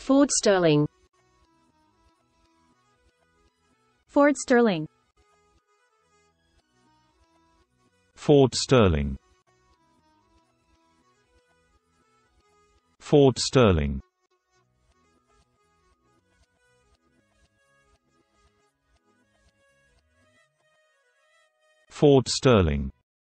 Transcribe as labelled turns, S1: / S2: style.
S1: Ford Sterling.
S2: Ford Sterling.
S3: Ford Sterling. Ford Sterling. Ford Sterling.